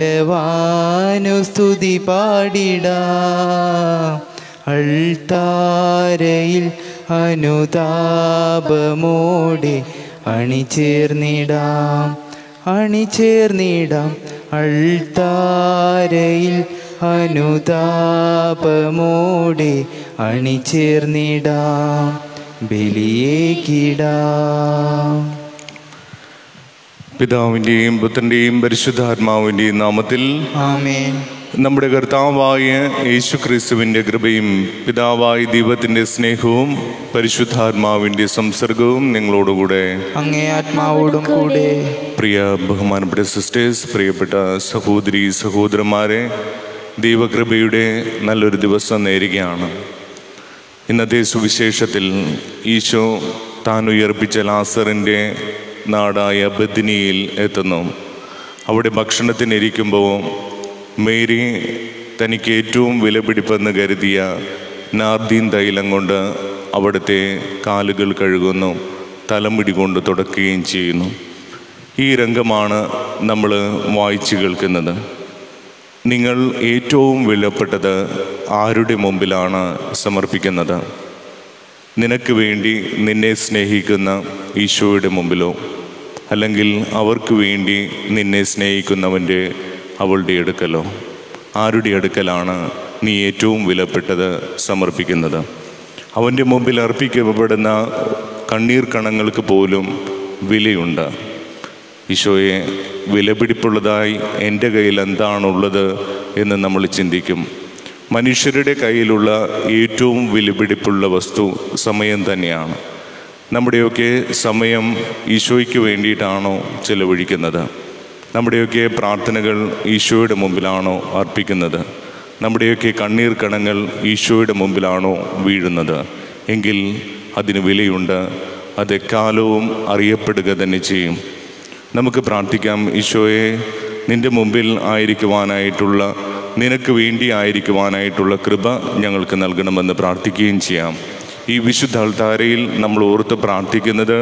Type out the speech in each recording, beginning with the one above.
വാനു സ്തുതി പാടിടാം. അൾത്താരയിൽ അനുതാപമോടെ അണിചേർന്നിടാം. അണിചേർന്നിടാം. അൾത്താരയിൽ അനുതാപമോടെ അണിചേർന്നിടാം. ബലിയേക്കിടാം പിതാവിന്റെയും പുത്രന്റെയും പരിശുദ്ധാത്മാവിന്റെയും നാമത്തിൽ നമ്മുടെ കർത്താവായ യേശു ക്രിസ്തുവിന്റെ കൃപയും പിതാവായ ദൈവത്തിന്റെ സ്നേഹവും പരിശുദ്ധാത്മാവിന്റെ സംസർഗവും നിങ്ങളോടുകൂടെ. ആത്മാവോടും കൂടെ. പ്രിയ ബഹുമാനപ്പെട്ട സിസ്റ്റേഴ്സ് പ്രിയപ്പെട്ട സഹോദരി സഹോദരന്മാരെ ദൈവകൃപയുടെ നല്ലൊരു ദിവസം നേരുകയാണ്. ഇന്നത്തെ സുവിശേഷത്തിൽ ഈശോ താൻ ഉയർപ്പിച്ച ലാസറിന്റെ നാടായ ബദിനിയിൽ എത്തുന്നു. അവിടെ ഭക്ഷണത്തിനിരിക്കുമ്പോൾ മേരി തനിക്ക് ഏറ്റവും വിലപിടിപ്പെന്ന് കരുതിയ നാർദീൻ തൈലം കൊണ്ട് അവിടുത്തെ കാലുകൾ കഴുകുന്നു തലമുടി കൊണ്ട് തുടക്കുകയും ചെയ്യുന്നു. ഈ രംഗമാണ് നമ്മൾ വായിച്ചു കേൾക്കുന്നത്. നിങ്ങൾ ഏറ്റവും വിലപ്പെട്ടത് ആരുടെ മുമ്പിലാണ് സമർപ്പിക്കുന്നത്? നിനക്ക് വേണ്ടി നിന്നെ സ്നേഹിക്കുന്ന ഈശോയുടെ മുമ്പിലോ അല്ലെങ്കിൽ അവർക്ക് വേണ്ടി നിന്നെ സ്നേഹിക്കുന്നവന്റെ അവളുടെ അടുക്കലോ. ആരുടെ അടുക്കലാണ് നീ ഏറ്റവും വിലപ്പെട്ടത് സമർപ്പിക്കുന്നത്? അവന്റെ മുമ്പിൽ അർപ്പിക്കപ്പെടുന്ന കണ്ണീർ കണങ്ങൾക്ക് പോലും വിലയുണ്ട്. ഈശോയെ വിലപിടിപ്പുള്ളതായി എന്റെ കയ്യിൽ എന്താണുള്ളത് എന്ന് നമ്മൾ ചിന്തിക്കും. മനുഷ്യരുടെ കയ്യിലുള്ള ഏറ്റവും വിലപിടിപ്പുള്ള വസ്തു സമയം തന്നെയാണ്. നമ്മുടെയൊക്കെ സമയം ഈശോയ്ക്ക് വേണ്ടിയിട്ടാണോ ചെലവഴിക്കുന്നത്? നമ്മുടെയൊക്കെ പ്രാർത്ഥനകൾ ഈശോയുടെ മുമ്പിലാണോ അർപ്പിക്കുന്നത്? നമ്മുടെയൊക്കെ കണ്ണീർ കണങ്ങൾ ഈശോയുടെ മുമ്പിലാണോ വീഴുന്നത്? എങ്കിൽ അതിന് വിലയുണ്ട് അത് എക്കാലവും അറിയപ്പെടുക തന്നെ ചെയ്യും. നമുക്ക് പ്രാർത്ഥിക്കാം ഈശോയെ നിന്റെ മുമ്പിൽ ആയിരിക്കുവാനായിട്ടുള്ള നിനക്ക് വേണ്ടി ആയിരിക്കുവാനായിട്ടുള്ള കൃപ ഞങ്ങൾക്ക് നൽകണമെന്ന് പ്രാർത്ഥിക്കുകയും ചെയ്യാം. ഈ വിശുദ്ധ അൾത്താരയിൽ നമ്മൾ ഓർത്ത് പ്രാർത്ഥിക്കുന്നത്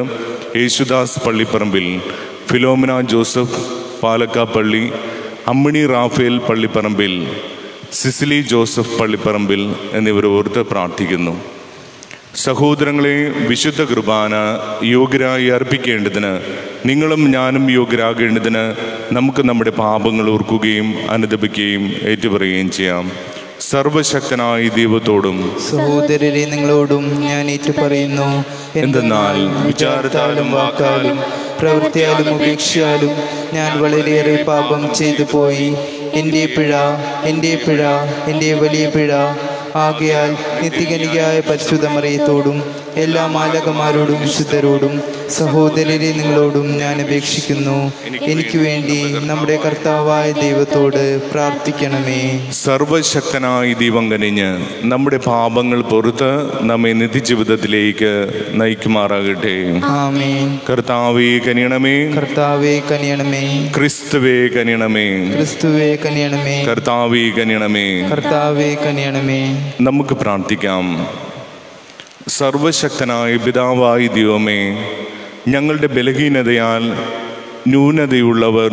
യേശുദാസ് പള്ളിപ്പറമ്പിൽ ഫിലോമിന ജോസഫ് പാലക്കാപ്പള്ളി അമ്മിണി റാഫേൽ പള്ളിപ്പറമ്പിൽ സിസിലി ജോസഫ് പള്ളിപ്പറമ്പിൽ എന്നിവർ ഓർത്ത് പ്രാർത്ഥിക്കുന്നു. സഹോദരങ്ങളെ വിശുദ്ധ കുർബാന യോഗ്യരായി അർപ്പിക്കേണ്ടതിന് നിങ്ങളും ഞാനും യോഗ്യരാകേണ്ടതിന് നമുക്ക് നമ്മുടെ പാപങ്ങൾ ഓർക്കുകയും അനുദപിക്കുകയും ഏറ്റുപറയുകയും ചെയ്യാം. സർവശക്തനായ ദൈവത്തോടും സഹോദരരെ നിങ്ങളോടും ഞാൻ ഏറ്റുപറയുന്നു. എന്തെന്നാൽ വിചാരത്താലും വാക്കാലും പ്രവൃത്തിയാലും ഉപേക്ഷയാലും ഞാൻ വളരെയേറെ പാപം ചെയ്തു പോയി. എന്റെ പിഴ എന്റെ പിഴ എന്റെ വലിയ പിഴ. ആകയാൽ നിത്യകനികയായ പരിശുദ്ധ മറിയത്തോടും എല്ലാ മാലകന്മാരോടും വിശുദ്ധരോടും സഹോദരരെ നിങ്ങളോടും ഞാൻ അപേക്ഷിക്കുന്നു. എനിക്ക് വേണ്ടി നമ്മുടെ കർത്താവായ ദൈവത്തോട് പ്രാർത്ഥിക്കണമേ. സർവശക്തനായ ദൈവം കനിഞ്ഞ് നമ്മുടെ പാപങ്ങൾ പൊറത്ത് നമ്മെ നിത്യജീവിതത്തിലേക്ക് നയിക്കുമാറാകട്ടെ. കർത്താവേ കനിയണമേ. കർത്താവേ കനിയണമേ. ക്രിസ്തുവേ കനിയണമേ. ക്രിസ്തുവേ കനിയണമേ. കർത്താവേ കനിയണമേ. കർത്താവേ കനിയണമേ. നമുക്ക് പ്രാർത്ഥിക്കാം. സർവശക്തനായ പിതാവായി ദൈവമേ ഞങ്ങളുടെ ബലഹീനതയാൽ ന്യൂനതയുള്ളവർ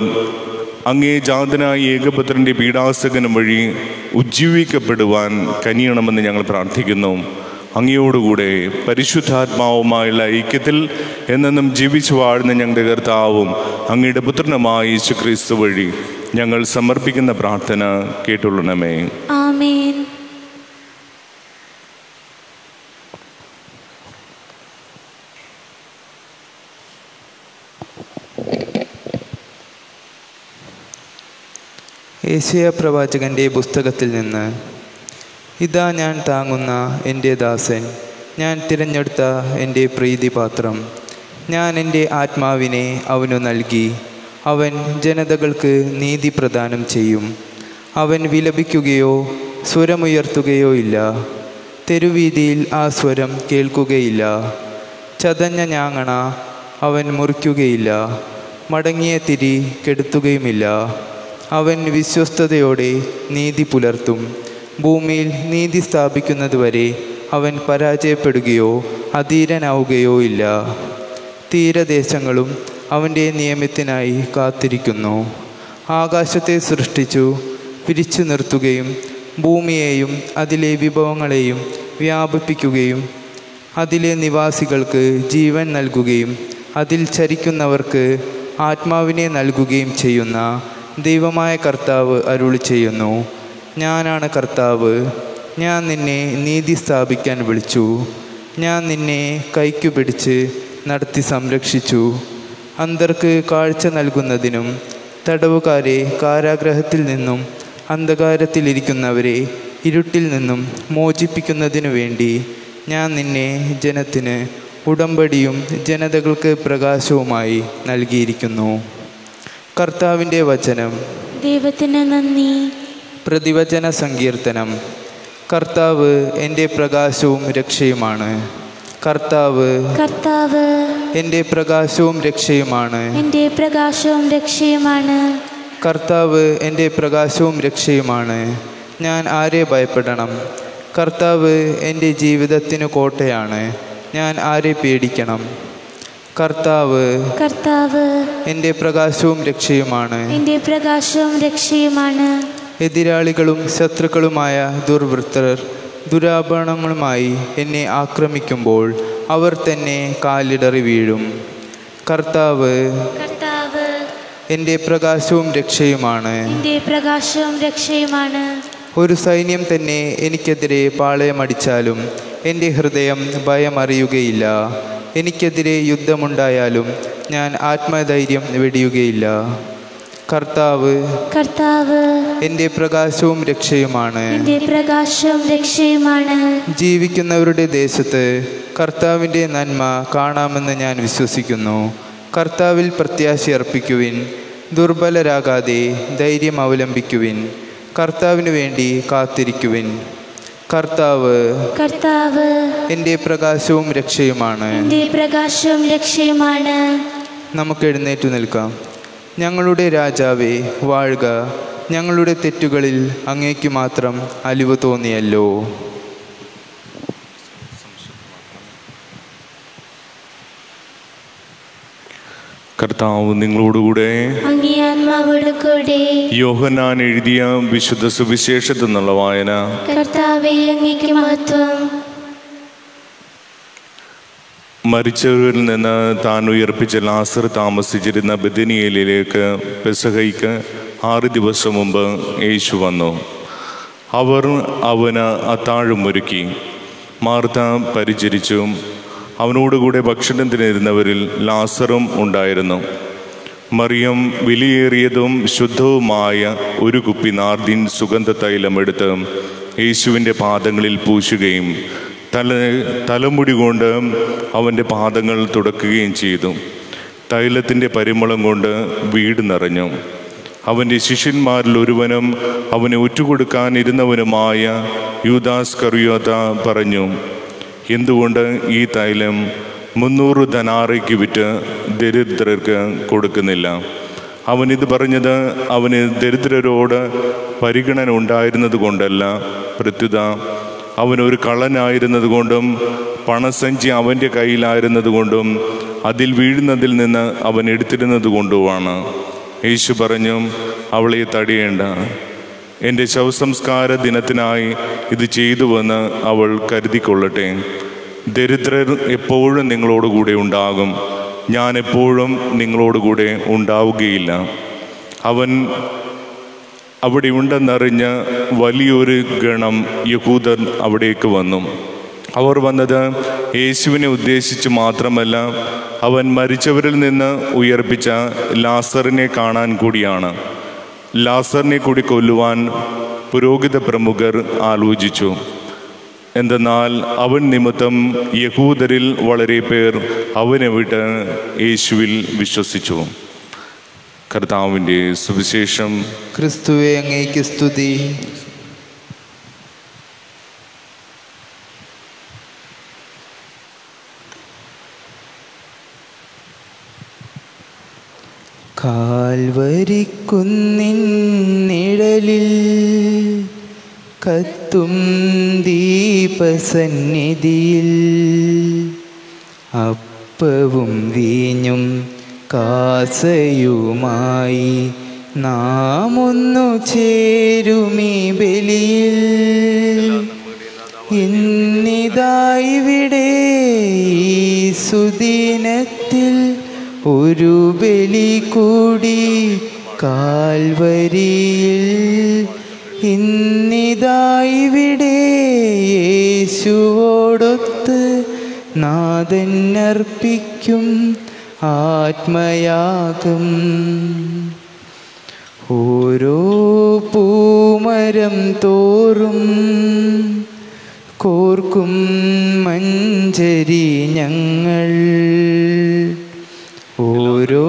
അങ്ങേ ജാതനായ ഏകപുത്രന്റെ പീഡാസകനം വഴി ഉജ്ജീവിക്കപ്പെടുവാൻ കനിയണമെന്ന് ഞങ്ങൾ പ്രാർത്ഥിക്കുന്നു. അങ്ങയോടുകൂടെ പരിശുദ്ധാത്മാവുമായുള്ള ഐക്യത്തിൽ എന്നെന്നും ജീവിച്ചു വാഴുന്ന ഞങ്ങളുടെ കർത്താവും അങ്ങയുടെ പുത്രനുമായ യേശു ക്രിസ്തു വഴി ഞങ്ങൾ സമർപ്പിക്കുന്ന പ്രാർത്ഥന കേട്ടുള്ളണമേ. ആമേൻ. ഏഷ്യ പ്രവാചകന്റെ പുസ്തകത്തിൽ നിന്ന് ഇതാ ഞാൻ താങ്ങുന്ന എന്റെ ദാസൻ ഞാൻ തിരഞ്ഞെടുത്ത എന്റെ പ്രീതിപാത്രം ഞാൻ എന്റെ ആത്മാവിനെ അവനു നൽകി അവൻ ജനതകൾക്ക് നീതി പ്രദാനം ചെയ്യും അവൻ വിലപിക്കുകയോ സ്വരമുയർത്തുകയോ ഇല്ല തെരുവീതിയിൽ ആ സ്വരം കേൾക്കുകയില്ല ചതഞ്ഞ ഞാങ്ങണ അവൻ മുറിക്കുകയില്ല മടങ്ങിയ തിരി കെടുത്തുകയുമില്ല അവൻ വിശ്വസ്തയോടെ നീതി പുലർത്തും. ഭൂമിയിൽ നീതി സ്ഥാപിക്കുന്നതുവരെ അവൻ പരാജയപ്പെടുകയോ അധീരനാവുകയോ ഇല്ല. തീരദേശങ്ങളും അവന്റെ നിയമത്തിനായി കാത്തിരിക്കുന്നു. ആകാശത്തെ സൃഷ്ടിച്ചു പിരിച്ചു നിർത്തുകയും ഭൂമിയെയും അതിലെ വിഭവങ്ങളെയും വ്യാപിപ്പിക്കുകയും അതിലെ നിവാസികൾക്ക് ജീവൻ നൽകുകയും അതിൽ ചരിക്കുന്നവർക്ക് ആത്മാവിനെ നൽകുകയും ചെയ്യുന്ന ദൈവമായ കർത്താവ് അരുളി ചെയ്യുന്നു. ഞാനാണ് കർത്താവ്. ഞാൻ നിന്നെ നീതി സ്ഥാപിക്കാൻ വിളിച്ചു. ഞാൻ നിന്നെ കൈക്കു പിടിച്ച് നടത്തി സംരക്ഷിച്ചു. അന്തർക്ക് കാഴ്ച നൽകുന്നതിനും തടവുകാരെ കാരാഗ്രഹത്തിൽ നിന്നും അന്ധകാരത്തിലിരിക്കുന്നവരെ ഇരുട്ടിൽ നിന്നും മോചിപ്പിക്കുന്നതിനു വേണ്ടി ഞാൻ നിന്നെ ജനത്തിന് ഉടമ്പടിയും ജനതകൾക്ക് പ്രകാശവുമായി നൽകിയിരിക്കുന്നു. കർത്താവിന്റെ വചനം. ദൈവത്തിന് നന്ദി. പ്രതിവചന സങ്കീർത്തനം. കർത്താവ് എന്റെ പ്രകാശവും രക്ഷയുമാണ്. കർത്താവ് കർത്താവ് എന്റെ പ്രകാശവും രക്ഷയുമാണ്. എന്റെ പ്രകാശവും രക്ഷയുമാണ്. കർത്താവ് എന്റെ പ്രകാശവും രക്ഷയുമാണ്. ഞാൻ ആരെ ഭയപ്പെടണം? കർത്താവ് എന്റെ ജീവിതത്തിന് കോട്ടയാണ്. ഞാൻ ആരെ പേടിക്കണം? കർത്താവ് കർത്താവ് എന്റെ പ്രകാശവും രക്ഷയുമാണ്. എന്റെ പ്രകാശവും രക്ഷയുമാണ്. എതിരാളികളും ശത്രുക്കളുമായ ദുർവൃത്തർ ദുരാഭരണങ്ങളുമായി എന്നെ ആക്രമിക്കുമ്പോൾ അവർ തന്നെ കാലിടറി വീഴും. കർത്താവ് കർത്താവ് എന്റെ പ്രകാശവും രക്ഷയുമാണ്. എന്റെ പ്രകാശവും രക്ഷയുമാണ്. ഒരു സൈന്യം തന്നെ എനിക്കെതിരെ പാളയമടിച്ചാലും എന്റെ ഹൃദയം ഭയമറിയുകയില്ല. എനിക്കെതിരെ യുദ്ധമുണ്ടായാലും ഞാൻ ആത്മധൈര്യം വെടിയുകയില്ല. കർത്താവ് കർത്താവ് എന്റെ പ്രകാശവും രക്ഷയുമാണ്. എന്റെ പ്രകാശവും രക്ഷയുമാണ്. ജീവിക്കുന്നവരുടെ ദേശത്ത് കർത്താവിന്റെ നന്മ കാണാമെന്ന് ഞാൻ വിശ്വസിക്കുന്നു. കർത്താവിൽ പ്രത്യാശ അർപ്പിക്കുവിൻ. ദുർബലരാകാതെ ധൈര്യം അവലംബിക്കുവിൻ. കർത്താവിന് വേണ്ടി കാത്തിരിക്കുവിൻ. കർത്താവ് കർത്താവ് എന്റെ പ്രകാശവും രക്ഷയുമാണ്. എന്റെ പ്രകാശവും രക്ഷയുമാണ്. നമുക്ക് എഴുന്നേറ്റു നിൽക്കാം. ഞങ്ങളുടെ രാജാവേ വാഴുക. ഞങ്ങളുടെ തെറ്റുകളിൽ അങ്ങേക്ക് മാത്രം അലിവ് തോന്നിയല്ലോ. കർത്താവ് നിങ്ങളോടുകൂടെ. യോഹനാൻ എഴുതിയ വിശുദ്ധ സുവിശേഷത്തിൽ നിന്നുള്ള വായന. മരിച്ചവരിൽ നിന്ന് താൻ ഉയർപ്പിച്ച ലാസർ താമസിച്ചിരുന്ന ബദനിയയിലേക്ക് പെസഹയ്ക്ക് ആറ് ദിവസം മുമ്പ് യേശു വന്നു. അവർ അവന് അത്താഴമൊരുക്കി മാർത്ത പരിചരിച്ചു. അവനോടുകൂടെ ഭക്ഷണം തിരുന്നവരിൽ ലാസറും ഉണ്ടായിരുന്നു. മറിയം വിലയേറിയതും ശുദ്ധവുമായ ഒരു കുപ്പി നാർദിൻ സുഗന്ധ തൈലം എടുത്ത് യേശുവിന്റെ പാദങ്ങളിൽ പൂശുകയും തല തലമുടി കൊണ്ട് അവന്റെ പാദങ്ങൾ തുടക്കുകയും ചെയ്തു. തൈലത്തിന്റെ പരിമളം കൊണ്ട് വീട് നിറഞ്ഞു. അവന്റെ ശിഷ്യന്മാരിൽ ഒരുവനും അവനെ ഒറ്റുകൊടുക്കാനിരുന്നവനുമായ യൂദാസ് കറിയോത പറഞ്ഞു എന്തുകൊണ്ട് ഈ തൈലം മുന്നൂറ് ധനാറയ്ക്ക് വിറ്റ് ദരിദ്രർക്ക് കൊടുക്കുന്നില്ല? അവൻ ഇത് പറഞ്ഞത് അവന് ദരിദ്രരോട് പരിഗണന ഉണ്ടായിരുന്നത് കൊണ്ടല്ല. പ്രത്യുത അവനൊരു കള്ളനായിരുന്നത് കൊണ്ടും പണസഞ്ചി അവന്റെ കയ്യിലായിരുന്നത് കൊണ്ടും അതിൽ വീഴുന്നതിൽ നിന്ന് അവൻ എടുത്തിരുന്നത് കൊണ്ടുമാണ്. യേശു പറഞ്ഞു അവളെ തടിയേണ്ട. എന്റെ ശവസംസ്കാര ദിനത്തിനായി ഇത് ചെയ്തുവെന്ന് അവൾ കരുതിക്കൊള്ളട്ടെ. ദരിദ്രർ എപ്പോഴും നിങ്ങളോടുകൂടെ ഉണ്ടാകും. ഞാൻ എപ്പോഴും നിങ്ങളോടുകൂടെ ഉണ്ടാവുകയില്ല. അവൻ അവിടെ ഉണ്ടെന്നറിഞ്ഞ് വലിയൊരു ഗണം യഹൂദർ അവിടേക്ക് വന്നു. അവർ വന്നത് യേശുവിനെ ഉദ്ദേശിച്ച് മാത്രമല്ല അവൻ മരിച്ചവരിൽ നിന്ന് ഉയർപ്പിച്ച ലാസറിനെ കാണാൻ കൂടിയാണ്. ലാസറിനെ കൂടി കൊല്ലുവാൻ പുരോഹിത പ്രമുഖർ ആലോചിച്ചു. എന്തെന്നാൽ അവൻ നിമിത്തം യഹൂദരിൽ വളരെ പേർ അവനെ വിട്ട് യേശുവിൽ വിശ്വസിച്ചു. കർത്താവിന്റെ സുവിശേഷം. ക്രിസ്തുവെ അങ്ങേക്ക് സ്തുതി. കാൽവരിക്കുന്നിൻ നിഴലിൽ കത്തും ദീപസന്നിധിയിൽ അപ്പവും വീഞ്ഞും കാസയുമായി നാം ഒന്നു ചേരുമീ ബലിയിൽ. ഇന്നിതായിവിടെ ഈ സുദിനത്തിൽ ഒരു ബലി കൂടി കാൽവരിയിൽ ഇന്നിതായിവിടെ യേശുവോടൊത്ത് നാഥന്നർപ്പിക്കും ആത്മയാകും ഓരോ പൂമരം തോറും കോർക്കും മഞ്ചരി ഞങ്ങൾ. ഓരോ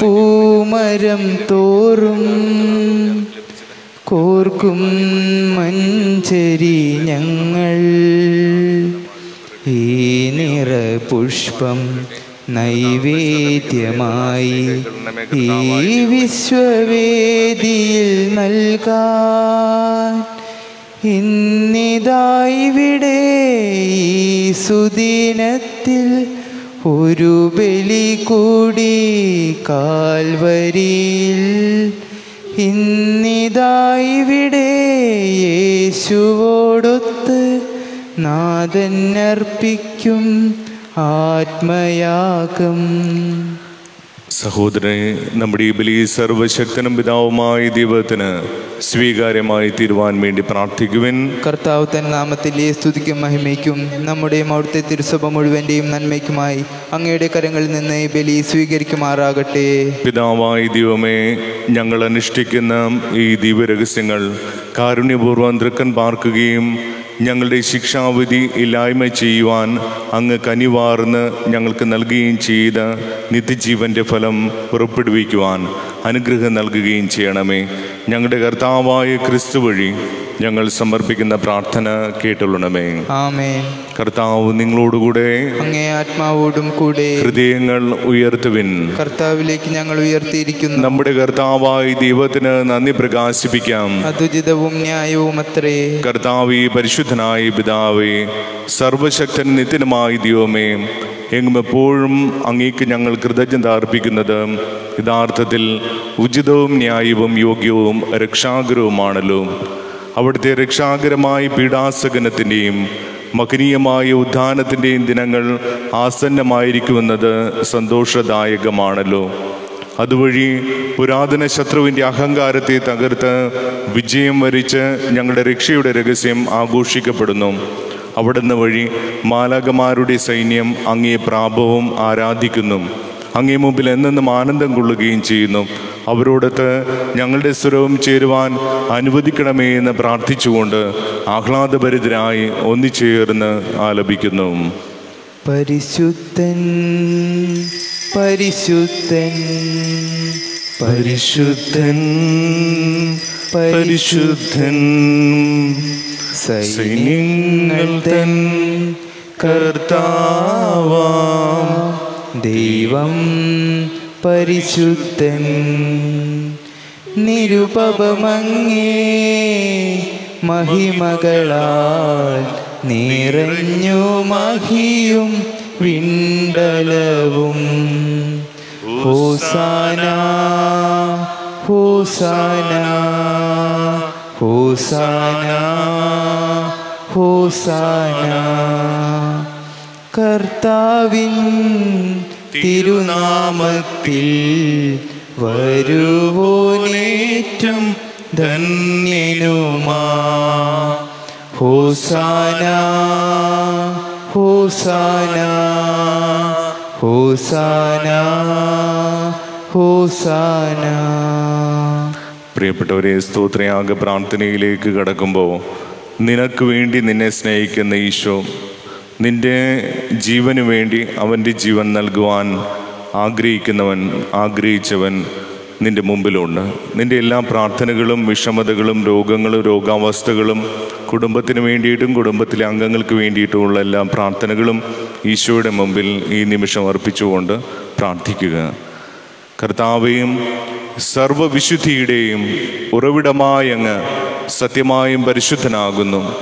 പൂമരം തോറും കോർക്കും മഞ്ചരി ഞങ്ങൾ. ഈ നിറപുഷ്പം നൈവേദ്യമായി ഈ വിശ്വവേദിയിൽ നൽകാൻ ഇന്നിതായിവിടെ ഈ സുദിനത്തിൽ ഒരു ബലി കൂടി കാൽവരിയിൽ ഇന്നിതായിവിടെ യേശുവോടൊത്ത് നാഥനർപ്പിക്കും ആത്മയാഗം. സഹോദരനെ നമ്മുടെ ഈ ബലി സർവശക്തനും പിതാവുമായ ദൈവത്തിന് സ്വീകാര്യമായി തീരുവാൻ വേണ്ടി പ്രാർത്ഥിക്കുവിൻ. കർത്താവ് തൻ നാമത്തിലെ സ്തുതിക്കും മഹിമയ്ക്കും നമ്മുടെ അവിടുത്തെ തിരുസഭ മുഴുവന്റെയും നന്മയ്ക്കുമായി അങ്ങയുടെ കരങ്ങളിൽ നിന്ന് ഈ ബലി സ്വീകരിക്കുമാറാകട്ടെ. പിതാവായ ദൈവമേ ഞങ്ങൾ അനുഷ്ഠിക്കുന്ന ഈ ദിവ്യരഹസ്യങ്ങൾ കാരുണ്യപൂർവം തൃക്കൻ പാർക്കുകയും ഞങ്ങളുടെ ശിക്ഷാവിധി ഇല്ലായ്മ ചെയ്യുവാൻ അങ്ങ് കനിവാർന്ന് ഞങ്ങൾക്ക് നൽകുകയും ചെയ്ത് നിത്യജീവന്റെ ഫലം പുറപ്പെടുവിക്കുവാൻ അനുഗ്രഹം നൽകുകയും ചെയ്യണമേ. ഞങ്ങളുടെ കർത്താവായ ക്രിസ്തു വഴി ഞങ്ങൾ സമർപ്പിക്കുന്ന പ്രാർത്ഥന കേട്ടുള്ളണമേ കർത്താവ് നിങ്ങളോടുകൂടെ അങ്ങേ ആത്മാവോടും കൂടെ ഹൃദയങ്ങൾ ഉയർത്തുവിൻ. കർത്താവിലേക്ക് ഞങ്ങൾ ഉയർത്തിയിരിക്കുന്നു. നമ്മുടെ കർത്താവായ ദൈവത്തിന് നന്ദി പ്രകാശിപ്പിക്കാം. അതുചിതവും ന്യായവും അത്രേ. കർത്താവി പരിശുദ്ധനായ പിതാവേ സർവശക്തൻ നിത്യനുമായ ദൈവമേ എങ്ങും എപ്പോഴും അങ്ങേക്ക് ഞങ്ങൾ കൃതജ്ഞത അർപ്പിക്കുന്നത് യഥാർത്ഥത്തിൽ ഉചിതവും ന്യായവും യോഗ്യവും രക്ഷാഗ്രഹവുമാണല്ലോ അവിടുത്തെ രക്ഷാകരമായ പീഡാസകനത്തിന്റെയും മഹനീയമായ ഉദ്ധാനത്തിന്റെയും ദിനങ്ങൾ ആസന്നമായിരിക്കുമെന്നത് സന്തോഷദായകമാണല്ലോ. അതുവഴി പുരാതന ശത്രുവിന്റെ അഹങ്കാരത്തെ തകർത്ത് വിജയം വരിച്ച് ഞങ്ങളുടെ രക്ഷയുടെ രഹസ്യം ആഘോഷിക്കപ്പെടുന്നു. അവിടുന്ന് വഴി മാലാകമാരുടെ സൈന്യം അങ്ങേ പ്രാപവും ആരാധിക്കുന്നു. അങ്ങേ മുമ്പിൽ എന്നെന്നും ആനന്ദം കൊള്ളുകയും ചെയ്യുന്നു. അവരോടൊത്ത് ഞങ്ങളുടെ സ്വരവും ചേരുവാൻ അനുവദിക്കണമേ എന്ന് പ്രാർത്ഥിച്ചുകൊണ്ട് ആഹ്ലാദഭരിതരായി ഒന്നിച്ചേർന്ന് ആലപിക്കുന്നു. പരിശുദ്ധൻ പരിശുദ്ധൻ പരിശുദ്ധൻ പരിശുദ്ധൻ കർത്താവാം. ദൈവം പരിശുദ്ധൻ. നിരുപമങ്ങേ മഹിമകളാൽ നിറഞ്ഞു മഹിയും വിണ്ടലവും. ഹോസാന ഹോസാന ഹോസാന ഹോസാന. കർത്താവിൻ തിരുനാമത്തിൽ വരുവോനേറ്റം ധന്യനുമാ. ഹോസാന ഹോസാന ഹോസാന ഹോസാന. പ്രിയപ്പെട്ടവരെ സ്തോത്രയാഗ പ്രാർത്ഥനയിലേക്ക് കടക്കുമ്പോൾ നിനക്ക് വേണ്ടി നിന്നെ സ്നേഹിക്കുന്ന ഈശോ നിന്റെ ജീവന് വേണ്ടി അവന്റെ ജീവൻ നൽകുവാൻ ആഗ്രഹിക്കുന്നവൻ ആഗ്രഹിച്ചവൻ നിന്റെ മുമ്പിലുണ്ട്. നിന്റെ എല്ലാ പ്രാർത്ഥനകളും വിഷമതകളും രോഗങ്ങളും രോഗാവസ്ഥകളും കുടുംബത്തിന് വേണ്ടിയിട്ടും കുടുംബത്തിലെ അംഗങ്ങൾക്ക് വേണ്ടിയിട്ടുമുള്ള എല്ലാ പ്രാർത്ഥനകളും ഈശോയുടെ മുമ്പിൽ ഈ നിമിഷം അർപ്പിച്ചുകൊണ്ട് പ്രാർത്ഥിക്കുക. കർത്താവേയും സർവവിശുദ്ധിയുടെയും ഉറവിടമായ അങ്ങ് സത്യമായും പരിശുദ്ധനാകുന്നു.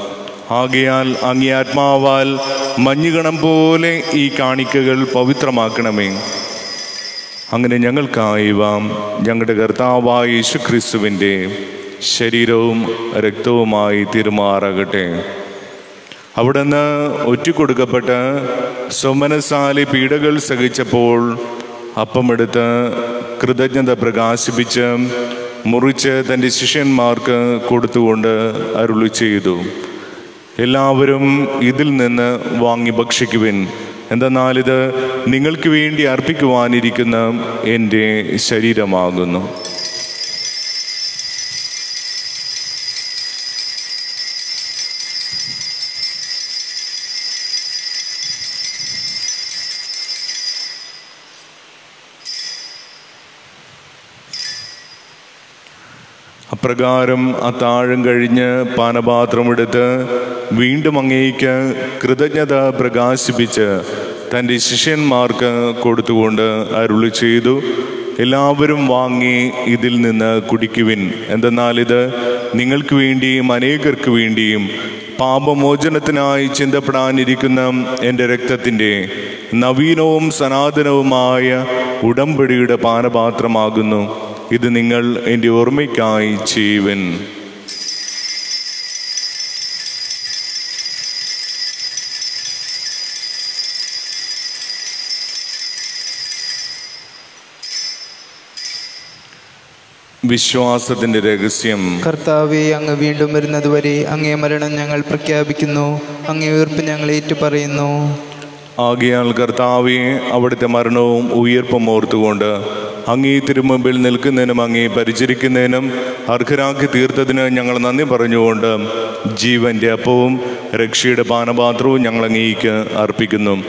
ആകയാൽ അങ്ങേ ആത്മാവാൽ മഞ്ഞുകണം പോലെ ഈ കാണിക്കകൾ പവിത്രമാക്കണമേ. അങ്ങനെ ഞങ്ങൾക്കായി ഇവ ഞങ്ങളുടെ കർത്താവായ യേശുക്രിസ്തുവിന്റെ ശരീരവും രക്തവുമായി തീരുമാറാകട്ടെ. അവിടുന്ന് ഒറ്റിക്കൊടുക്കപ്പെട്ട് സ്വമനസാലി പീഡകൾ സഹിച്ചപ്പോൾ അപ്പമെടുത്ത് കൃതജ്ഞത പ്രകാശിപ്പിച്ച് മുറിച്ച് തന്റെ ശിഷ്യന്മാർക്ക് കൊടുത്തുകൊണ്ട് അരുളി ചെയ്തു. എല്ലാവരും ഇതിൽ നിന്ന് വാങ്ങി ഭക്ഷിക്കുവിൻ. എന്തെന്നാൽ ഇത് നിങ്ങൾക്ക് വേണ്ടി അർപ്പിക്കുവാനിരിക്കുന്ന എന്റെ ശരീരമാകുന്നു. അപ്രകാരം ആ താഴം കഴിഞ്ഞ് പാനപാത്രമെടുത്ത് വീണ്ടും അങ്ങേക്ക് കൃതജ്ഞത പ്രകാശിപ്പിച്ച് തന്റെ ശിഷ്യന്മാർക്ക് കൊടുത്തുകൊണ്ട് അരുളി ചെയ്തു എല്ലാവരും വാങ്ങി ഇതിൽ നിന്ന് കുടിക്കുവിൻ. എന്തെന്നാൽ ഇത് നിങ്ങൾക്ക് വേണ്ടിയും അനേകർക്ക് വേണ്ടിയും പാപമോചനത്തിനായി ചിന്തപ്പെടാനിരിക്കുന്ന എന്റെ രക്തത്തിന്റെ നവീനവും സനാതനവുമായ ഉടമ്പടിയുടെ പാനപാത്രമാകുന്നു. ഇത് നിങ്ങൾ എന്റെ ഓർമ്മയ്ക്കായി ചെയ്യുവൻ. വിശ്വാസത്തിന്റെ രഹസ്യം. കർത്താവെ അങ്ങ് വീണ്ടും വരുന്നതുവരെ അങ്ങേ മരണം ഞങ്ങൾ പ്രഖ്യാപിക്കുന്നു. അങ്ങേ ഉയർപ്പ് ഞങ്ങൾ ഏറ്റുപറയുന്നു. ആകയാൽ കർത്താവെ അവിടുത്തെ മരണവും ഉയർപ്പും ഓർത്തുകൊണ്ട് അങ്ങേ തിരുമുമ്പിൽ നിൽക്കുന്നതിനും അങ്ങേ പരിചരിക്കുന്നതിനും അർഹരാക്കി തീർത്തതിന് ഞങ്ങൾ നന്ദി പറഞ്ഞുകൊണ്ട് ജീവന്റെ അപ്പവും രക്ഷയുടെ പാനപാത്രവും ഞങ്ങൾ അങ്ങേക്ക് അർപ്പിക്കുന്നു.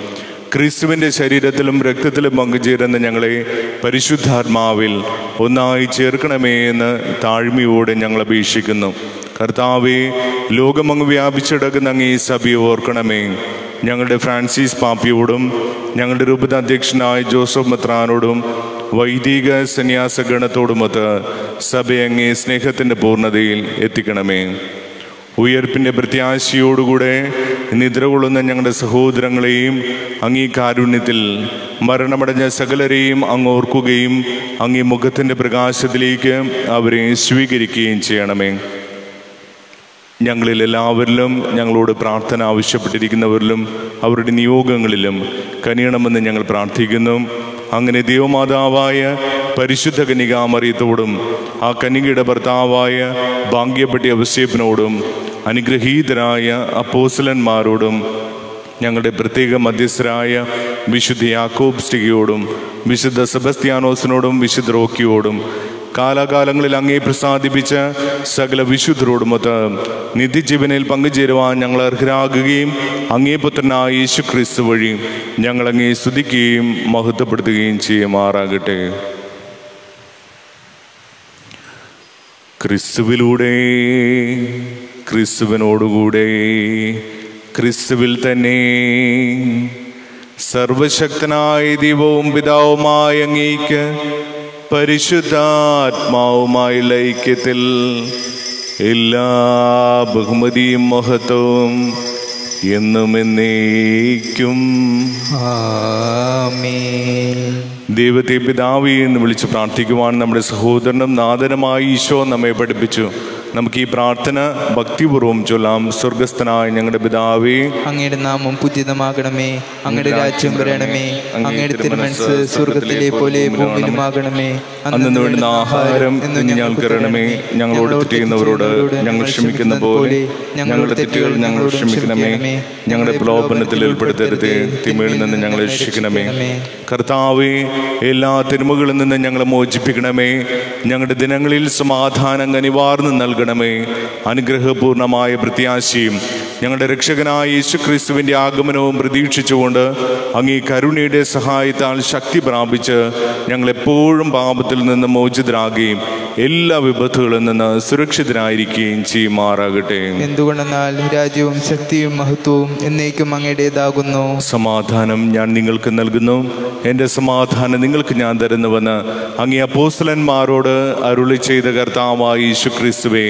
ക്രിസ്തുവിന്റെ ശരീരത്തിലും രക്തത്തിലും പങ്കുചേരുന്ന ഞങ്ങളെ പരിശുദ്ധാത്മാവിൽ ഒന്നായി ചേർക്കണമേ എന്ന് താഴ്മയോടെ ഞങ്ങൾ അപേക്ഷിക്കുന്നു. കർത്താവെ ലോകമങ്ങ് വ്യാപിച്ചെടുക്കുന്ന അങ്ങ് ഈ സഭയെ ഓർക്കണമേ. ഞങ്ങളുടെ ഫ്രാൻസിസ് പാപ്പിയോടും ഞങ്ങളുടെ രൂപത അധ്യക്ഷനായ ജോസഫ് മെത്രാനോടും വൈദിക സന്യാസ ഗണത്തോടുമൊത്ത് സഭയെ അങ്ങേ സ്നേഹത്തിന്റെ പൂർണതയിൽ എത്തിക്കണമേ. ഉയർപ്പിന്റെ പ്രത്യാശയോടുകൂടെ നിദ്ര കൊള്ളുന്ന ഞങ്ങളുടെ സഹോദരങ്ങളെയും അങ്ങീ കാരുണ്യത്തിൽ മരണമടഞ്ഞ സകലരെയും അങ്ങ് ഓർക്കുകയും അങ്ങീ മുഖത്തിന്റെ പ്രകാശത്തിലേക്ക് അവരെ സ്വീകരിക്കുകയും ചെയ്യണമേ. ഞങ്ങളിൽ എല്ലാവരിലും ഞങ്ങളോട് പ്രാർത്ഥന ആവശ്യപ്പെട്ടിരിക്കുന്നവരിലും അവരുടെ നിയോഗങ്ങളിലും കനിയണമെന്ന് ഞങ്ങൾ പ്രാർത്ഥിക്കുന്നു. അങ്ങനെ ദൈവമാതാവായ പരിശുദ്ധ കന്യകാമറിയത്തോടും ആ കനികയുടെ ഭർത്താവായ ഭാഗ്യപ്പെട്ടി അഭിഷേപിനോടും അനുഗ്രഹീതരായ അപ്പോസലന്മാരോടും ഞങ്ങളുടെ പ്രത്യേക മധ്യസ്ഥരായ വിശുദ്ധ യാക്കോബ് സ്റ്റിഗയോടും വിശുദ്ധ സെബസ്ത്യാനോസിനോടും വിശുദ്ധ റോക്കിയോടും കാലാകാലങ്ങളിൽ അങ്ങേ പ്രസാദിപ്പിച്ച് സകല വിശുദ്ധരോടുമൊത്ത് നിത്യജീവനിൽ പങ്കുചേരുവാൻ ഞങ്ങൾ അർഹരാകുകയും അങ്ങേ പുത്രനായ യേശു ക്രിസ്തു വഴി ഞങ്ങളങ്ങേ സ്തുതിക്കുകയും മഹത്വപ്പെടുത്തുകയും ചെയ്യുമാറാകട്ടെ. ക്രിസ്തുവിലൂടെ ക്രിസ്തുവിനോടുകൂടെ ക്രിസ്തുവിൽ തന്നെ സർവശക്തനായ ദൈവവും പിതാവുമായ അങ്ങേക്ക് പരിശുദ്ധാത്മാവുമായി ലൈക്യത്തിൽ എല്ലാ ബഹുമതിയും മഹത്വവും എന്നും എന്നേക്കും. ദൈവത്തെ പിതാവി എന്ന് വിളിച്ച് പ്രാർത്ഥിക്കുവാൻ നമ്മുടെ സഹോദരനും നാദനമായി ഈശോ നമ്മെ പഠിപ്പിച്ചു. നമുക്ക് ഈ പ്രാർത്ഥന ഭക്തിപൂർവം ചൊല്ലാം. സ്വർഗസ്ഥനായ ഞങ്ങളുടെ പിതാവേ അങ്ങയുടെ നാമം പുതിയതമാകണമേ. അങ്ങയുടെ രാജ്യം വരണമേ. അങ്ങയുടെ തിരുമനസ് സ്വർഗത്തിലെ പോലെ ഭൂമിയിലുമാകണമേ അന്നു വേണ്ടുന്ന ആഹാരം ഇന്ന് ഞങ്ങൾക്ക് അറിയണമേ ഞങ്ങളോട് തെറ്റിയുന്നവരോട് ഞങ്ങൾ ക്ഷമിക്കുന്ന പോലെ ഞങ്ങളുടെ തെറ്റുകൾ ഞങ്ങളോട് ക്ഷമിക്കണമേ. ഞങ്ങളുടെ പ്രലോഭനത്തിൽ ഉൾപ്പെടുത്തരുത് തിന്മയിൽ നിന്ന് ഞങ്ങളെ രക്ഷിക്കണമേ. കർത്താവേ എല്ലാ തിന്മകളിൽ നിന്ന് ഞങ്ങളെ മോചിപ്പിക്കണമേ. ഞങ്ങളുടെ ദിനങ്ങളിൽ സമാധാനം കനിവാർന്ന് നൽകണമേ. അനുഗ്രഹപൂർണമായ പ്രത്യാശയും ഞങ്ങളുടെ രക്ഷകനായ യേശു ക്രിസ്തുവിന്റെ ആഗമനവും പ്രതീക്ഷിച്ചുകൊണ്ട് അങ്ങേ കരുണയുടെ സഹായത്താൽ ശക്തി പ്രാപിച്ച് ഞങ്ങളെപ്പോഴും പാപത്തിൽ നിന്ന് മോചിതരാകുകയും എല്ലാ വിപത്തുകളിൽ നിന്ന് സുരക്ഷിതരായിരിക്കുകയും ചെയ്യുമാറാകട്ടെ. എന്തുകൊണ്ടെന്നാൽ രാജ്യവും ശക്തിയും മഹത്വവും എന്നേക്കും അങ്ങയുടേതാകുന്നു. സമാധാനം ഞാൻ നിങ്ങൾക്ക് നൽകുന്നു. എന്റെ സമാധാനം നിങ്ങൾക്ക് ഞാൻ തരുന്നുവെന്ന് അങ്ങേ അപ്പോസ്തലന്മാരോട് അരുളി ചെയ്ത കർത്താവായ യേശു ക്രിസ്തുവേ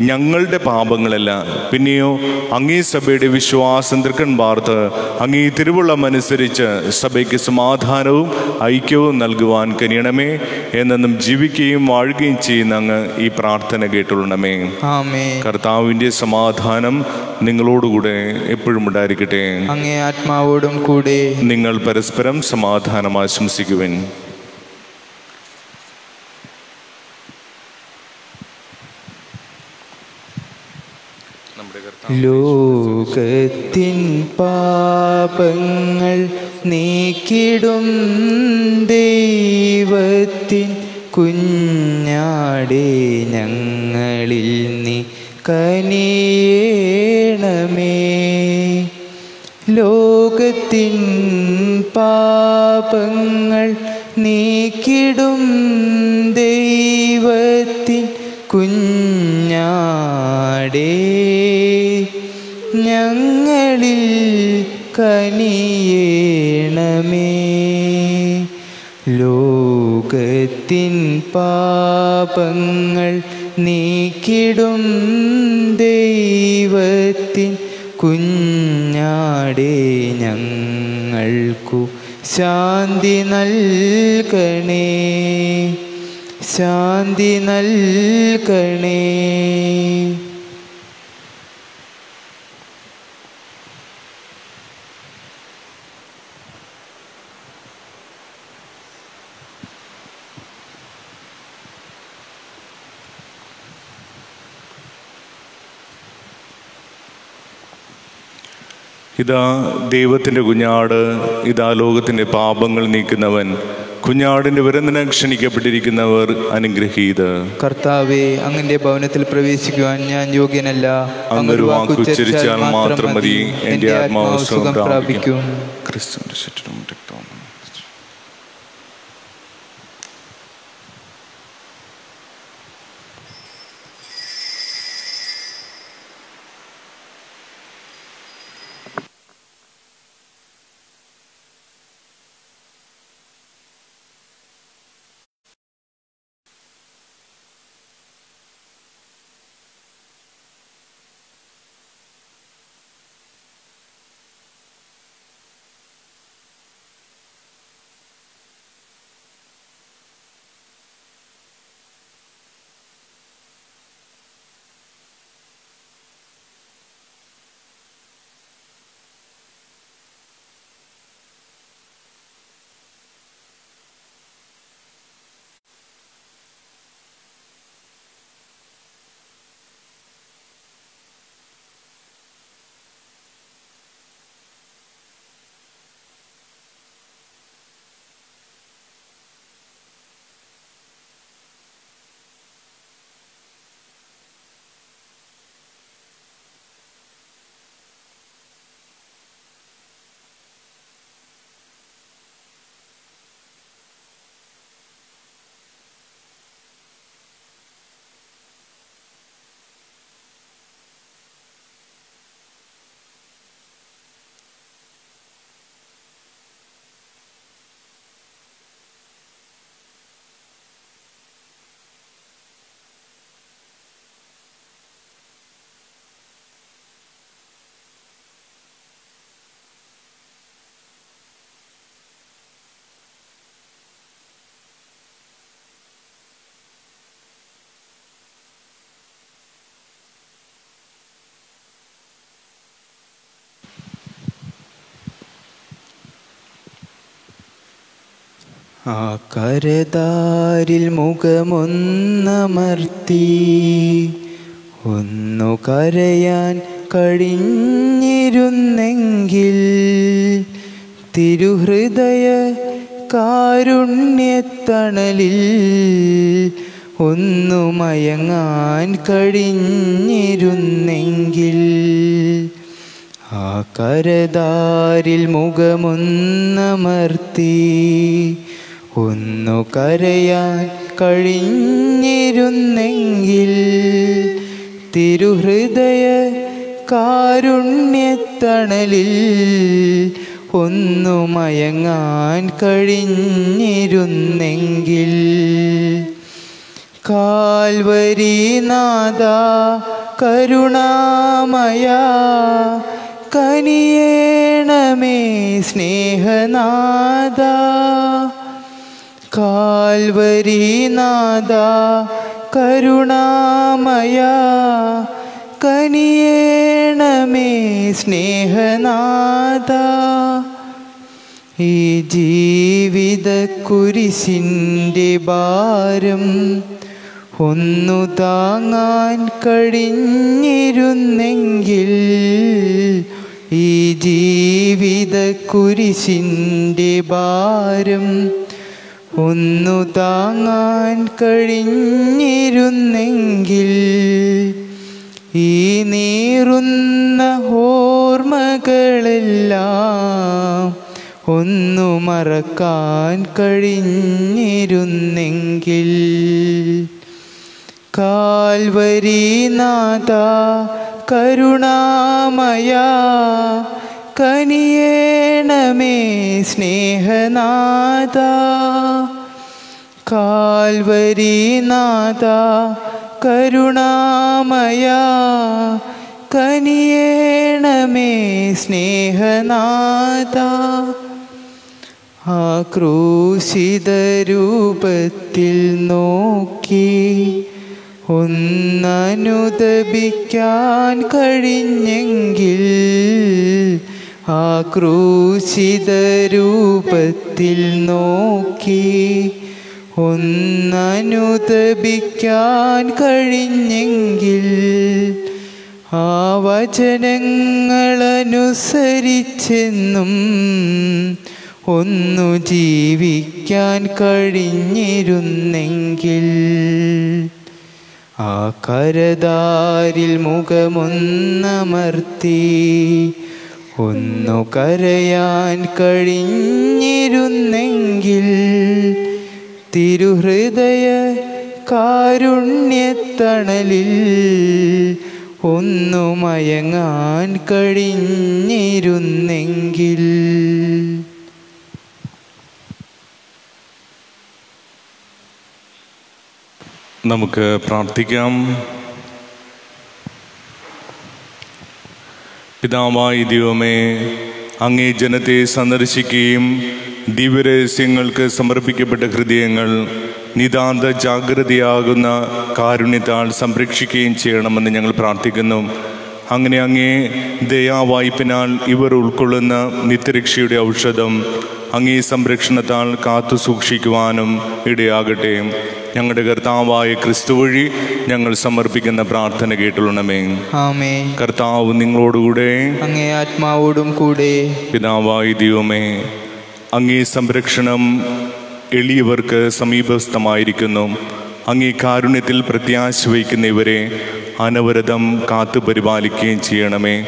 ഞങ്ങളുടെ പാപങ്ങളല്ല പിന്നെയോ അങ്ങേ സഭയുടെ വിശ്വാസം തൃക്കൺ വാർത്ത് അങ്ങേ തിരുവുള്ളമനുസരിച്ച് സഭയ്ക്ക് സമാധാനവും ഐക്യവും നൽകുവാൻ കനിയണമേ എന്നെന്നും ജീവിക്കുകയും വാഴുകയും ചെയ്യുന്ന അങ്ങ് ഈ പ്രാർത്ഥന കേട്ടുള്ളണമേ കർത്താവിന്റെ സമാധാനം നിങ്ങളോടുകൂടെ എപ്പോഴും ഉണ്ടായിരിക്കട്ടെ. അങ്ങേ ആത്മാവോടും കൂടെ. നിങ്ങൾ പരസ്പരം സമാധാനം ആശംസിക്കുവിൻ. ലോകത്തിൻ പാപങ്ങൾ നീക്കിടും ദൈവത്തിൻ കുഞ്ഞാടേ ഞങ്ങളിൽ നീ കനിയേണമേ. ലോകത്തിൻ പാപങ്ങൾ നീക്കിടും ദൈവത്തിൻ കുഞ്ഞാടേ കനിയേണമേ. ലോകത്തിൻ പാപങ്ങൾ നീക്കിടും ദൈവത്തിൻ കുഞ്ഞാടേ ഞങ്ങൾക്കു ശാന്തി നൽകണേ. ശാന്തി നൽകണേ. ഇതാ ദൈവത്തിന്റെ കുഞ്ഞാട് ഇതാ ലോകത്തിന്റെ പാപങ്ങൾ നീക്കുന്നവൻ കുഞ്ഞാടിന്റെ വിരുന്നിന് ക്ഷണിക്കപ്പെട്ടിരിക്കുന്നവർ അനുഗ്രഹീത്. കർത്താവെ അങ്ങന്റെ ഭവനത്തിൽ പ്രവേശിക്കുവാൻ ഞാൻ യോഗ്യനല്ല. അങ്ങൊരു വാക്കുച്ചരിച്ചാൽ മാത്രം മതി. എന്റെ ആത്മാവ് സുഖം പ്രാപിക്കും. ക്രിസ്തുവിന്റെ ചുറ്റിനും ആ കരതാരിൽ മുഖമൊന്നമർത്തി ഒന്നു കരയാൻ കഴിഞ്ഞിരുന്നെങ്കിൽ തിരുഹൃദയ കാരുണ്യത്തണലിൽ ഒന്നു മയങ്ങാൻ കഴിഞ്ഞിരുന്നെങ്കിൽ ആ കരതാരിൽ മുഖമൊന്നമർത്തി ഒന്നു കരയാൻ കഴിഞ്ഞിരുന്നെങ്കിൽ തിരുഹൃദയ കാരുണ്യത്തണലിൽ ഒന്നു മയങ്ങാൻ കഴിഞ്ഞിരുന്നെങ്കിൽ കാൽവരീനാഥ കരുണാമയ കനിയേണമേ സ്നേഹനാഥ കാൽവരീനാഥ കരുണാമയ കനിയേണമേ സ്നേഹനാഥ. ഈ ജീവിത കുരിശിന്റെ ഭാരം ഒന്നു താങ്ങാൻ കഴിഞ്ഞിരുന്നെങ്കിൽ ഈ ജീവിത കുരിശിന്റെ ഭാരം ഒന്നു താങ്ങാൻ കഴിഞ്ഞിരുന്നെങ്കിൽ ഈ നീറുന്ന ഓർമ്മകളെല്ലാം ഒന്നു മറക്കാൻ കഴിഞ്ഞിരുന്നെങ്കിൽ. കാൽവരീനാഥ കരുണാമയ കനിയേണമേ സ്നേഹനാഥ. കാൽവരീനാഥ കരുണാമയ. കനിയേണമേ സ്നേഹനാഥ. ആ ക്രൂശിത രൂപത്തിൽ നോക്കി ഒന്നനുദപിക്കാൻ കഴിഞ്ഞെങ്കിൽ ആ ക്രൂശിത രൂപത്തിൽ നോക്കി ഒന്നനുദപിക്കാൻ കഴിഞ്ഞെങ്കിൽ ആ വചനങ്ങളനുസരിച്ചെന്നും ഒന്നു ജീവിക്കാൻ കഴിഞ്ഞിരുന്നെങ്കിൽ ആ കരതാരിൽ മുഖമൊന്നമർത്തി ഒന്നു കരയാൻ കഴിഞ്ഞിരുന്നെങ്കിൽ തിരുഹൃദയ കാരുണ്യത്തണലിൽ ഒന്നു മയങ്ങാൻ കഴിഞ്ഞിരുന്നെങ്കിൽ. നമുക്ക് പ്രാർത്ഥിക്കാം. പിതാവായ ദൈവമേ അങ്ങേ ജനത്തെ സന്ദർശിക്കുകയും ദിവ്യരഹസ്യങ്ങൾക്ക് സമർപ്പിക്കപ്പെട്ട ഹൃദയങ്ങൾ നിതാന്ത ജാഗ്രതയാകുന്ന കാരുണ്യത്താൽ സംരക്ഷിക്കുകയും ചെയ്യണമെന്ന് ഞങ്ങൾ പ്രാർത്ഥിക്കുന്നു. അങ്ങനെ അങ്ങേ ദയാവായ്പിനാൽ ഇവർ ഉൾക്കൊള്ളുന്ന നിത്യരക്ഷയുടെ ഔഷധം അങ്ങേ സംരക്ഷണത്താൽ കാത്തു സൂക്ഷിക്കുവാനും ഇടയാകട്ടെ. ഞങ്ങളുടെ കർത്താവായ ക്രിസ്തു വഴി ഞങ്ങൾ സമർപ്പിക്കുന്ന പ്രാർത്ഥന കേട്ടുള്ളണമേ ആമേ കർത്താവ് നിങ്ങളോടുകൂടെ. അങ്ങേ ആത്മാവോടും കൂടെ. പിതാവായ ദൈവമേ അങ്ങേ സംരക്ഷണം എളിയവർക്ക് സമീപസ്ഥമായിരിക്കുന്നു. അങ്ങേ കാരുണ്യത്തിൽ പ്രത്യാശ വയ്ക്കുന്ന ഇവരെ അനവരതം കാത്തു പരിപാലിക്കുകയും ചെയ്യണമേ.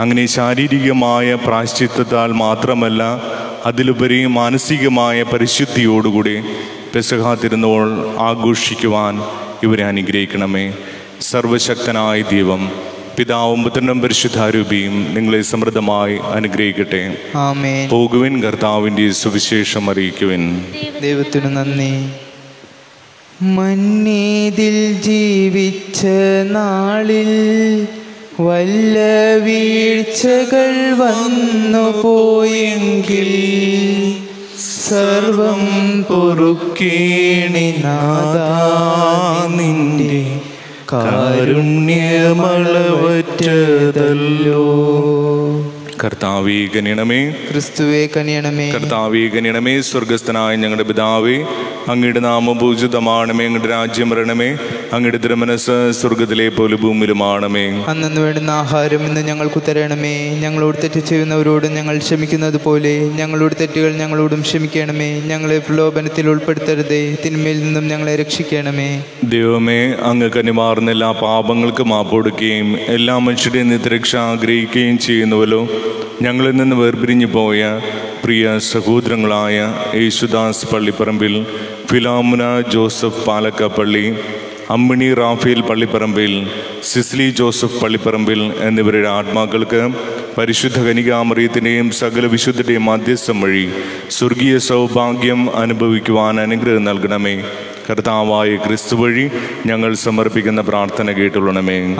അങ്ങനെ ശാരീരികമായ പ്രാശ്ചിത്വത്താൽ മാത്രമല്ല അതിലുപരി മാനസികമായ പരിശുദ്ധിയോടുകൂടി പെസഹ തിരുന്നോൾ ആഘോഷിക്കുവാൻ ഇവരെ അനുഗ്രഹിക്കണമേ. സർവശക്തനായ ദൈവം പിതാവും പുത്രനും പരിശുദ്ധാരൂപിയും നിങ്ങളെ സമൃദ്ധമായി അനുഗ്രഹിക്കട്ടെ. പോകുവിൻ കർത്താവിന്റെ സുവിശേഷം അറിയിക്കുവിൻ. ദൈവത്തിനു നന്ദി. മന്നീതിൽ ജീവിച്ച നാളിൽ വല്ല വീഴ്ചകൾ വന്നു പോയെങ്കിൽ സർവം പൊറുക്കേണിനാദാനിന്റെ കാരുണ്യമളവറ്റതല്ലോ. കർത്താവേ കനിയണമേ. ക്രിസ്തുവേ കനിയണമേ. കർത്താവേ കനിയണമേ സ്വർഗസ്ഥനായ ഞങ്ങളുടെ പിതാവേ അങ്ങയുടെ നാമം പൂജിതമാണമേ അങ്ങയുടെ രാജ്യം വരണമേ അങ്ങയുടെ തിരുമനസ് സ്വർഗത്തിലെ പോലെ ഭൂമിയിലുമാണമേ അന്നു വേണ്ടുന്ന ആഹാരം ഇന്ന് ഞങ്ങൾക്ക് തരണമേ. ഞങ്ങളോട് തെറ്റ് ചെയ്യുന്നവരോട് ഞങ്ങൾ ക്ഷമിക്കുന്നത് പോലെ ഞങ്ങളോട് തെറ്റുകൾ ഞങ്ങളോടും ക്ഷമിക്കണമേ. ഞങ്ങളെ പ്രലോഭനത്തിൽ ഉൾപ്പെടുത്തരുതേ തിന്മയിൽ നിന്നും ഞങ്ങളെ രക്ഷിക്കണമേ. ദൈവമേ അങ്ങ് കനിമാർന്ന എല്ലാ പാപങ്ങൾക്കും മാപ്പൊടുക്കുകയും എല്ലാ മനുഷ്യരുടെയും നിത്യരക്ഷ ആഗ്രഹിക്കുകയും ചെയ്യുന്നുവല്ലോ. ഞങ്ങളിൽ നിന്ന് വേർപിരിഞ്ഞു പോയ പ്രിയ സഹോദരങ്ങളായ യേശുദാസ് പള്ളിപ്പറമ്പിൽ ഫിലാമുന ജോസഫ് പാലക്കപ്പള്ളി അമ്മിണി റാഫേൽ പള്ളിപ്പറമ്പിൽ സിസ്ലി ജോസഫ് പള്ളിപ്പറമ്പിൽ എന്നിവരുടെ ആത്മാക്കൾക്ക് പരിശുദ്ധ കനികാമറിയത്തിന്റെയും സകല വിശുദ്ധയുടെയും മധ്യസ്ഥം വഴി സ്വർഗീയ സൗഭാഗ്യം അനുഭവിക്കുവാൻ അനുഗ്രഹം നൽകണമേ. കർത്താവായ ക്രിസ്തു വഴി ഞങ്ങൾ സമർപ്പിക്കുന്ന പ്രാർത്ഥന കേട്ടുകൊള്ളണമേ.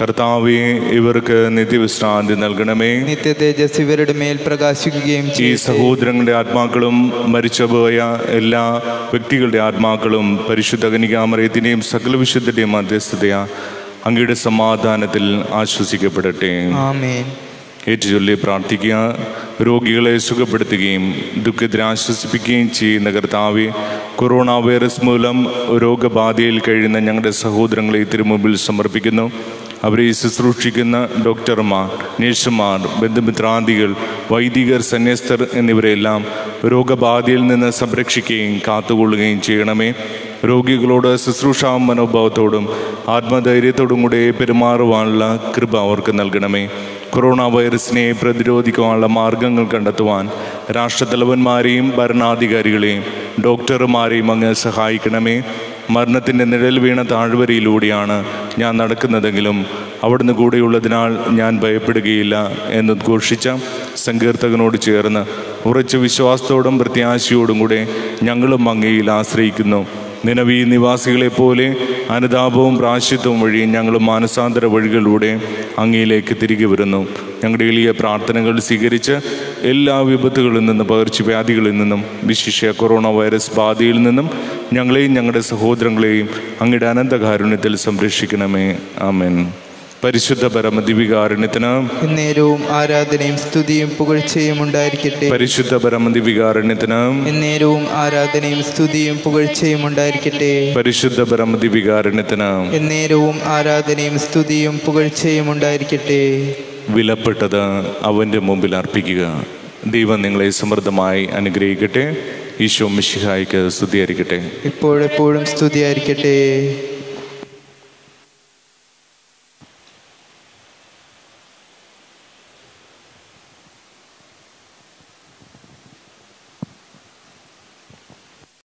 കർത്താവെ ഇവർക്ക് നിത്യവിശ്രാന്തി നൽകണമേ. നിത്യ തേജസ് ഇവരുടെ മേൽ പ്രകാശിക്കുകയും ഈ സഹോദരങ്ങളുടെ ആത്മാക്കളും മരിച്ചുപോയ എല്ലാ വ്യക്തികളുടെ ആത്മാക്കളും പരിശുദ്ധ കനികാമറയത്തിന്റെയും സകല വിശുദ്ധരുടെയും മധ്യസ്ഥതയാ അങ്ങയുടെ സമാധാനത്തിൽ ആശ്വസിക്കപ്പെടട്ടെ. ആമേൻ. ഏറ്റുചൊല്ലി പ്രാർത്ഥിക്കുക. രോഗികളെ സുഖപ്പെടുത്തുകയും ദുഃഖത്തിൽ ആശ്വസിപ്പിക്കുകയും ചെയ്യുന്ന കർത്താവെ കൊറോണ വൈറസ് മൂലം രോഗബാധയിൽ കഴിയുന്ന ഞങ്ങളുടെ സഹോദരങ്ങളെ തിരുമുമ്പിൽ സമർപ്പിക്കുന്നു. അവരെ ശുശ്രൂഷിക്കുന്ന ഡോക്ടർമാർ നേഴ്സുമാർ ബന്ധുമിത്രാദികൾ വൈദികർ സന്യസ്തർ എന്നിവരെല്ലാം രോഗബാധയിൽ നിന്ന് സംരക്ഷിക്കുകയും കാത്തുകൊള്ളുകയും ചെയ്യണമേ. രോഗികളോട് ശുശ്രൂഷാ മനോഭാവത്തോടും ആത്മധൈര്യത്തോടും കൂടെ പെരുമാറുവാനുള്ള കൃപ അവർക്ക് നൽകണമേ. കൊറോണ വൈറസിനെ പ്രതിരോധിക്കാനുള്ള മാർഗങ്ങൾ കണ്ടെത്തുവാൻ രാഷ്ട്രത്തലവന്മാരെയും ഭരണാധികാരികളെയും ഡോക്ടർമാരെയും അങ്ങ് സഹായിക്കണമേ. മരണത്തിന്റെ നിഴൽ വീണ താഴ്വരയിലൂടെയാണ് ഞാൻ നടക്കുന്നതെങ്കിലും അവിടുന്ന് കൂടെയുള്ളതിനാൽ ഞാൻ ഭയപ്പെടുകയില്ല എന്ന് ഘോഷിച്ച സങ്കീർത്തകനോട് ചേർന്ന് ഉറച്ച വിശ്വാസത്തോടും പ്രത്യാശയോടും കൂടെ ഞങ്ങളും അങ്ങയിൽ ആശ്രയിക്കുന്നു. നിലവി നിവാസികളെ പോലെ അനുതാപവും പ്രാശിത്വവും വഴി ഞങ്ങൾ മാനസാന്തര വഴികളിലൂടെ അങ്ങയിലേക്ക് തിരികെ വരുന്നു. ഞങ്ങളുടെ എളിയ പ്രാർത്ഥനകൾ സ്വീകരിച്ച് എല്ലാ വിപത്തുകളിൽ നിന്നും പകർച്ചവ്യാധികളിൽ നിന്നും വിശിഷ്യ കൊറോണ വൈറസ് ബാധയിൽ നിന്നും ഞങ്ങളെയും ഞങ്ങളുടെ സഹോദരങ്ങളെയും അങ്ങയുടെ അനന്തകാരുണ്യത്തിൽ സംരക്ഷിക്കണമേ. ആമേൻ. പരിശുദ്ധ പരമദിവികാരുണ്യത്തിന് എന്നേരവും ആരാധനയും സ്തുതിയും പുകഴ്ചയും ഉണ്ടായിരിക്കട്ടെ. പരിശുദ്ധ പരമദിവികാരുണ്യത്തിന് എന്നേരവും ആരാധനയും സ്തുതിയും പുകഴ്ചയും ഉണ്ടായിരിക്കട്ടെ. പരിശുദ്ധ പരമദിവികാരുണ്യത്തിന് എന്നേരവും ആരാധനയും സ്തുതിയും പുകഴ്ചയും ഉണ്ടായിരിക്കട്ടെ. വിലപ്പെട്ടത് അവന്റെ മുമ്പിൽ അർപ്പിക്കുക. ദൈവം നിങ്ങളെ സമൃദ്ധമായി അനുഗ്രഹിക്കട്ടെ. ഈശോ മിശിഹായിക്ക് സ്തുതിയായിരിക്കട്ടെ. ഇപ്പോഴെപ്പോഴും സ്തുതിയായിരിക്കട്ടെ.